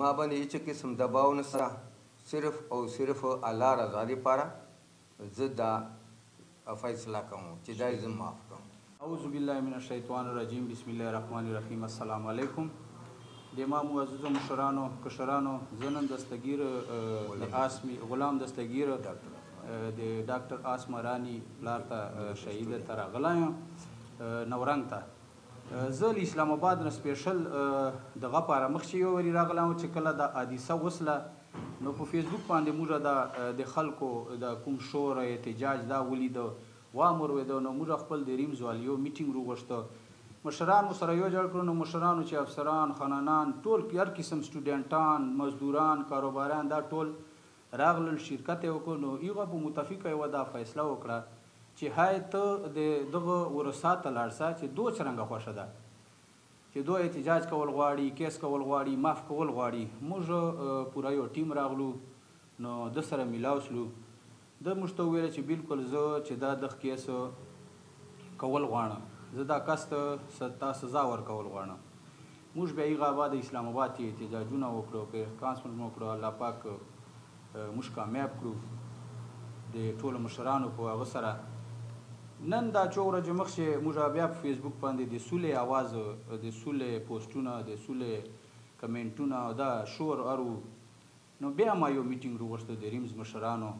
ما باندې هیڅ قسم دباو نسته صرف او صرف الله رضا دې پاره زه دا فیصله کوم چې دا یې زه معاف کوم. اعوذ بالله من الشیطان الرجیم بسم الله الرحمن الرحیم السلام علیکم دې ما معززو مشرانو کشرانو زه نن دستګیر د آسمی غلام دستګیر د ډاکټر آسمه رانی پلار ته شهید ته راغلی یم نورنګ ته زه له اسلام اباد نه سپیشل دغه پاره مخ چی یوری راغلام چی کله دا حادثه وسله نو په فیسبوک باندی موږ دا د خلکو دا کوم شور احتجاج دا ولید وامروید نو موږ خپل د ریمز والیو میټینګ روغوښت مشران مو سره یو جړ کړو نو مشرانو چی افسران خننان ټول هر قسم سټوډنټان مزدوران کاروباریان دا ټول راغلل شرکت یې وکړ نو هغه په متفقه یوه دا فیصله وکړه چې هی ته د دغه ورسا ته لاړ سه چې دو څرنګه خوښه ده چې دو احتجاج کول غواړي کیس کول غواړي معاف کول غواړي موږ پوره یو ټیم راغلو نو ده سره ملاو سلو ده موږ ته وویل چې بلکل زه چې دا دغ کیس کول غواړم زه دا کس ته ستا سزا ورکول غواړم موږ بیا هغه اباد اسلام اباد چی احتجاجونه وکړو که یخ کانسمنټ مو کړو الله پاک موږ کامیاب کړو د ټولو مشرانو په هغه سره نن دا چو ورځې مخکې موږ بیا په فیسبوک باندې د سولې اواز د سولې پوسټونه د سولې کمنټونه دا شور ارو نو بیا ما یو میټینګ روغوښته د ریمز مشرانو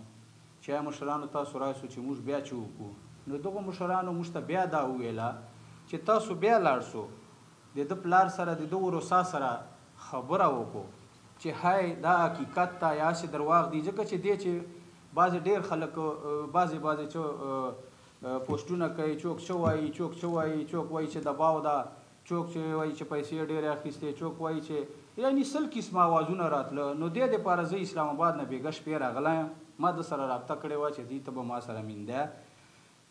چی ایا مشرانو تاسو راسو چی موږ بیا چه وکړو نو دغو مشرانو موږ ته بیا دا وویله چی تاسو بیا لاړ سو د ده پلار سره د ده وروسا سره خبره وکړو چی هی دا حقیقت ده یا هسی درواغ دی ځکه چی دی چی بعضی ډیر خلک بعضی بعضی چه پوسټونه کوي چوک چه وایی چوک چه وایی چوک وایی چی دباو ده څوک چه وایی چه پیسی یی ډیری اخیستی چوک وایی چه یعنی سل قسمه اوازونه راتله نو دی دپاره زه اسلام اباد نه بیګه شپی راغلی یم ما ده سره رابطه کړی وه چه دی ته به ما سره مینده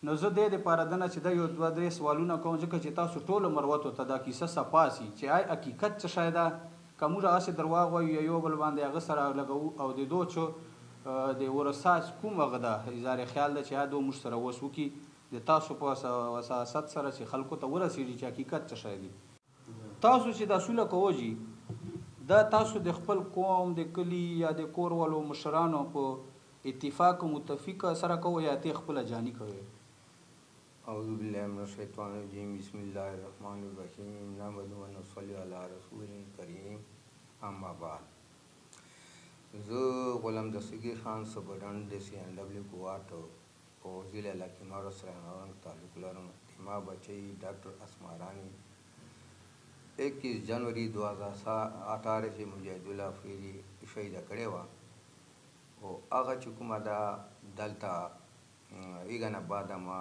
نو زه دی دپاره دنه چه ده یو دوه دری سوالونه کوم ځکه چه تاسو ټولو مروتو ته دا کیسه سپا سی چه ای حقیقت څه شی ده که موږ هسی درواغ وایو یا یو بل باندی هغه سره لګوو او ددو چه دی ورساج کوم هغه ده اظهار خیال ده چه ای دو موږ سره وس وکی. د تاسو په وساست سره چې خلکو ته ورسېږي چې حقیقت څه شی دی. تاسو چې دا سوله کوئ جي دا تاسو د خپل قوم د کلي یا د کور والو مشرانو په اتفاق او متفق سره کوئ یا تۀ خپله جاني کوې؟ اعوذ بالله من الشیطان الرجیم بسم الله الرحمن الرحیم نحمد و نصلی علی رسوله الکریم اما بعد زه غلام دستګیر خان سپرډنډ د سی این ډبلیو کوارټر په ضلع لکيمارو سره ناورنګ تعلق لرم اما بچه يي ډاکټر اسما راني اکیس جنوري دوه هزار اټاره کي مجاهد الله افريدي شهيده کړي وه او هغه چې کومه ده دلته ایګه نه بعد ما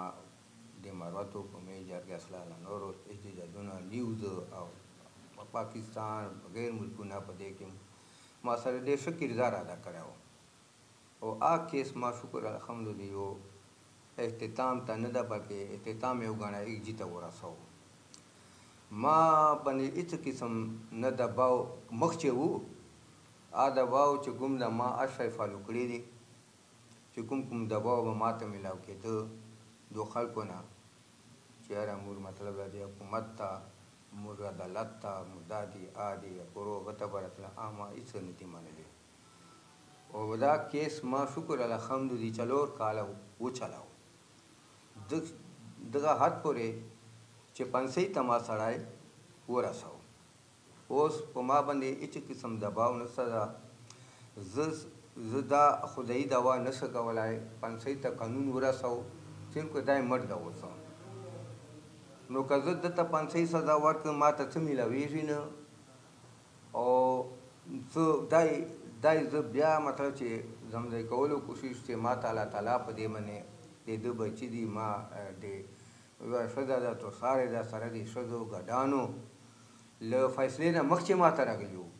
د مروت حکومي جرګه اصلاح له نورو احتجاجونه نیوز او په پاکستان په غیر ملکونه په دې کې ما سره ډېر ښه کردار ادا کړی و او آ کیس ما شکر الحمد لیو اختتام ته نده بلکه اختتام یې وګڼه ایک جی ته ورسو ما بنې ایڅ قسم نه دباو مخ چې وو آ دباو چې کوم ده ما آ شای فالو کړې دې چې کوم کوم دباو به ماته ملاو کېده دو خلکو نه چې یاره مور مطلب ده دې حکومت ته مور عدالت ته مور دا دې آ دې ورو غته برتله آ ما ایڅ ندی منلې. او دا کیس ما شکر الحمد دی څلور کاله وچلاو دغه حد پورې چې پانسۍ ته ما سړی ورساو اوس په ما باندې هیڅ قسم دباو نشته ده زه زه دا خدایي دوا نشم کولای پانسۍ ته قانون ورساو چې که دا مړ ده اوس نو که زه دته پانسۍ سزا ورکړم ما ته څه ملاویږي نه او څه دای دای زه بیا مطلب چه زمزه کولو کوشش چه ما ته الله تعالی په دی منی دی ده بچی دی ما دی یوه شزه ده تو ساره ده سره دی شزو ګډانو له فیصلی نه مخچی ما ته راغلی وو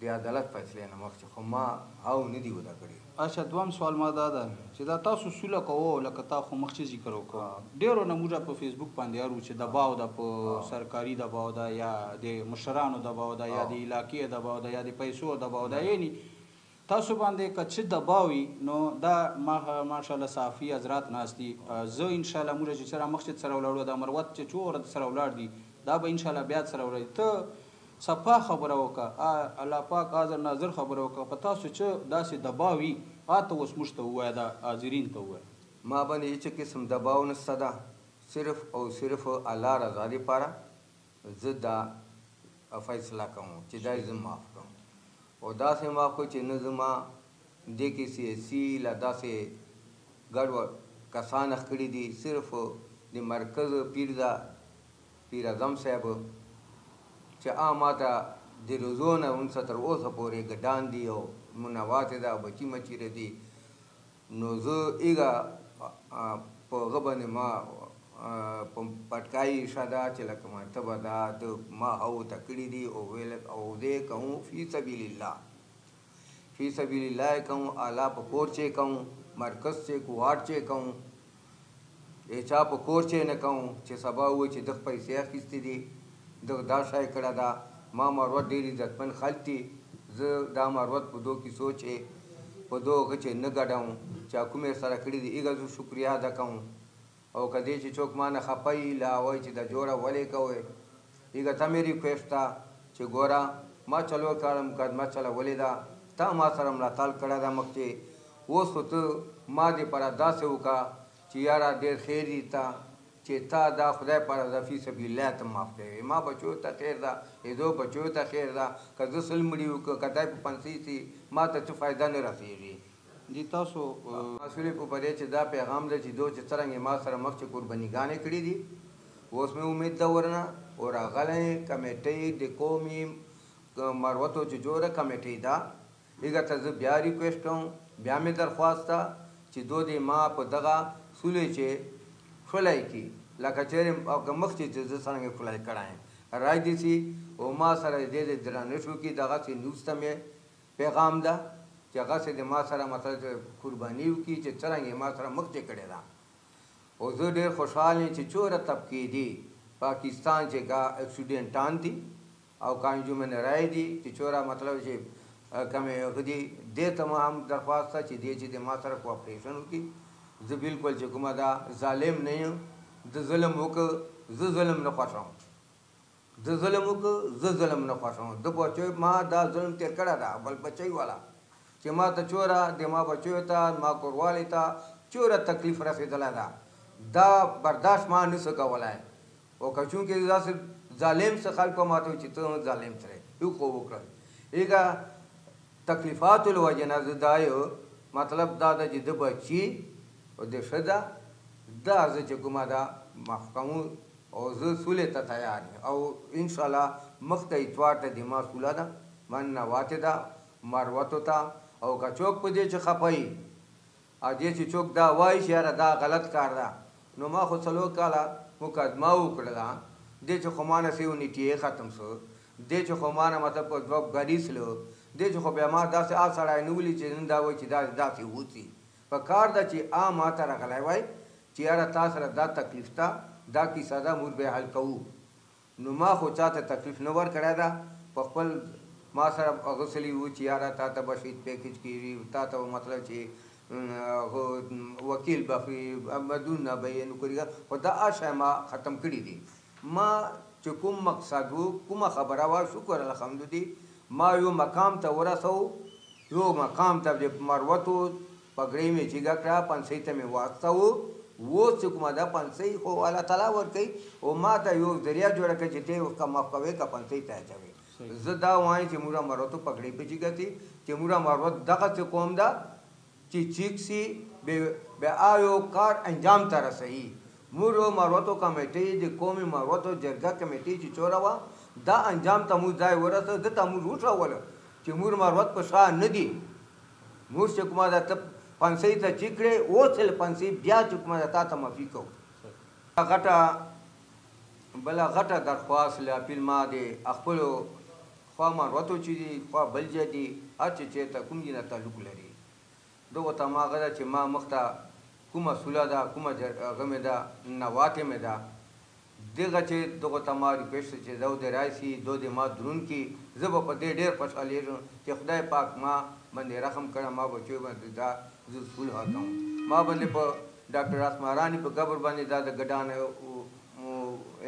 دی عدالت فیصلی نه مخچی خو ما هاو ندی وده کړی. اچا دوهم سوال ما دا ده چه دا تاسو سوله کوو لکه تا خو مخچې ذکر وکړ ډیرو نه موږ په فیسبوک باندې ارو چه دباو ده په سرکاری دباو ده یا د مشرانو دباو ده یا د علاقې دباو ده یا د پیسو دباو ده یعنی تاسو باندې که چه دباو وی نو دا ماشاءالله صحافی حضرات ناست دی زه انشاءالله موږ چه چه را مخچې د سره ولاړو دا مروت چه چو ورد سره ولاړ دی دا به انشاءالله بیا د سره ولاړ دی ته سپا خبره وکه آ الله پاک آزر نازر خبره وکه په تاسو چه داسی دباو وی آ ته اوس موږ ته ووایه دا آزرین ته ووایه. ما باندې هیڅ قسم دباو نشته ده صرف او صرف الله رضا دی پاره زه دا فیصله کوم چه دا زه معاف کړم او داسی معاف کړم چه نه زما دی کی سیاسی لا داسی ګډ وډ کسان اخ کړی دی صرف دی مرکز پیر دا پیر اعظم صاحب چه آ ماته دروزو نه اونسه تر اوسه پورې ګډان دي او مونه واتې ده او بچي مچي رځي نو زه ایګه په هغه باندې ما په پټکای شه ده چه لکه ما ته به دا د ما هو ته کړي دي او ویل او زه کوم فی سبیل الله فی سبیل الله کوم اعلی په کور چه کوم مرکز چه کوارټ چه کوم د چا په کور چای نه کوم چې سبا ووایي چې دغ پیسې اخیستې دي، دغ دا شای کړه ده، ما مروت ډېر عزتمن خلک دي، زه دا مروت په دو کیسو چې په دو غه چې نه ګډوم، چا کوم یې سره کړي دي ایګه زه شکریه ادا کوم او که دې چې چوک ما نه خپه یي لا وایي چې دا جوړه ولې کوې؟ ایګه ته مې ریکویسټ ده چې ګوره ما څلور کاله مقدمه چلولې ده تا ما سره ملاتړ کړی ده مخکې اوس خو ته ما دې پاره داسې وکړه چې یاره ډیر خیر دي ته چې تا دا خدای پاره زه فی سبیل الله ته معاف کړی وې ما بچیو ته خیر ده ایزو بچیو ته خیر ده که زه سل مړي وکړم که دای په پنسي سي ما ته څه فایده نه رسیږي دي تاسو. مسولیت په دې چې دا پیغام ده چې دوی چې څرنګه ما سره مخکې قربانیګانې کړې دي اوس مې امید ده ورنه اوراغلې کمېټۍ دقومي مروتو چې جوره کمېټۍ ده هغه ته زه بیا ریکوېسټ کوم بیا مې درخواست ده چې دو دې ما په دغه سولې چې ټولای کړي لکه چېرې هغه مخکې چې زه څرنګه ټولای کړایم راجدي شي اوما سره دې دې درنښت وکړي دغسې نیوز ته مې پیغام ده چې هغسې دې ما سره مطلب قرباني وکړي چې څرنګه یې ما سره مخکې کړې ده هو زه ډیر خوشحال یم چی چوره طبقی دی پاکستان چی کا اکسیډینټان دی او کا انجمن رای دی چی چوره مطلب چی کمی هغه دی دی ته ما هم درخواست ده چی دی چی دی ما سره کوآپریشن وکی زه بلکل چی کومه دا ظالم نه یم ده ظلم وکه زه ظلم نه خوښوم. ده ظلم وکړ زه ظلم نه خوښوم ده بچیو ما دا ظلم تیر کړی ده بل بچیو والا چی ما ته چوره دی ما بچیو ته زما کوروالی ته چوره تکلیف رسیدلی ده دا برداشت ما نه سو کولای او که چونکی زه داسی ظالم سه خلکو ما ته وی چی ته هم ظالم سه یو خو وکړل ایګه تکلیفاتو له وجی نه زه دا یو مطلب دا ده چی ده بچی او ده ښځه دا زه چی کومه ده محکمو او زه سولې ته تیار یم او ان شاء الله مخ ته اتوار ته دما سوله ده مننه واته ده مروتو ته او که چوک په دې چې خپه یی او دې چې چوک دا وایی چې یاره دا غلط کار ده نو ما خو څلور کاله مقدمه وکړله دې چې خو مانه سه یو نټیه ختم سو دې چې خو مانه مطلب په دوه ګړی سلو دې چې خو بیا ما داسې آ سړای نه ولید چې نن دا وایی چې دا داسې اوسی په کار ده چی آ ماته راغلی وای چی یاره تا سره دا تکلیف ته دا کیسه ده موږ به یې حل کوو نو ما خو چاته تکلیف نه ورکړی ده په خپل ما سره هغه څه لي وو چی یاره تاته به شهید پیکج کیږي تاته به مطلب چی هغه وکیل به خوري بدون نه به یې نوکري خو دا آ شی ما ختم کړي دي ما چې کوم مقصد وو کومه خبره وه شکر الخمد دي ما يو مقام ته ورسو يو مقام ته د مروتو پګړۍ مې جيګه کړه پنسۍ ته مې واستاوو اوس چې کومه ده پنسۍ خو الله تعالی ورکوي او ما ته يو ذريعه جوړه کړه چې ته يې اوس که مف کوې که پنسۍ ته يې اچوې زه دا وايم چې موږ مروتو پګړۍ په جيګه کړي چې موږ مروت دغسې قوم ده. چی چیک سی به بیا یو کار انجام ته رسیی موږ یو مروتو کمیټی د قومی مروتو جرګه کمیټی چی چوره وه دا انجام ته موږ ځای ورسو ده ته موږ وښوول چی موږ مروت په شا نه دی موږ چی کومه ده ته پنسی ته چی کړی اوس له پنسی بیا چی کومه ده تا ته معفی کوو بله غټه بله غټه درخواست له اپیل ما دی اخپلو. خواه مروتو چی دی خواه بل جای دی هر چه چیرته کوم دینه تعلق لری دغو ته ما غه ده چه ما مخته کومه سوله ده کومه جر غه می ده نواته می ده دی غه چه دغو ته ما ریکویشت چه دو دی رایسی دو دی ما درون کی زه به په دی ډیر خوشحالیږم چه خدای پاک ما بندی رخم کړه ما به چوی بندی دا زه سوله کوم ما بندی په ډاکټر اسمارانی په قبر بندی دا د ګډانه مو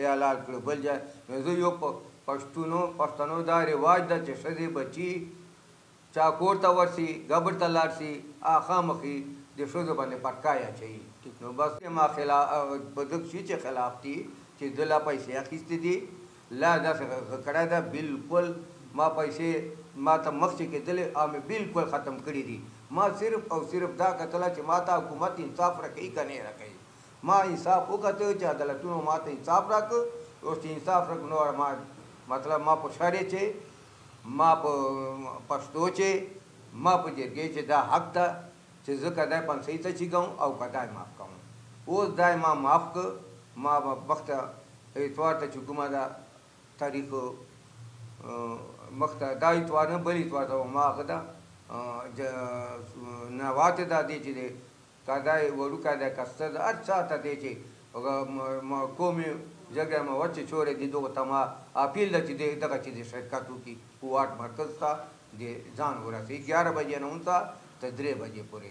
اعلان کړو بل جای نو زه یو په پښتونو پښتنو دا رواج ده چې ښځې بچي چا کور ته ورسي ګبر ته لاړ سي آخا مخي د ښځو باندې پټکای اچوي نو بس زما خلا په دک شي چې خلاف دي چې زه لا پیسې اخیستي دي لا داسې غکړه ده بلکل ما پیسې ما ته مخچې کیدلې او مې بلکل ختم کړي دي ما صرف او صرف دا کتله چې ما ته حکومت انصاف رکوي که نې رکوي. ما انصاف وکت چه عدالتونو ما ته انصاف راکړ اوس چه انصاف راکړ نو اره ما مطلب ما په شرع چه ما په پښتو چه ما په جرګی چه دا حق ده چه زه که دای پانسۍ ته چیګوم او که دای معاف کوم اوس دای ما معاف کړ ما به مخته اتوار ته چه کومه ده تاریخ مخته دا اتوار نه بل اتوار ته به ما هغه ده نواته دا دی چه دی که دا یې وړوکی دی که ستر دی، هر چا ته دی چې کومې جګړې مه وچې چورې دي دغو ته ما اپیل ده چې دی دغه چې دی شرکت وکړي او واټ مرکز ته دی ځان ورسوي ګیاره بجې نه اونسا ته درې بجې پورې.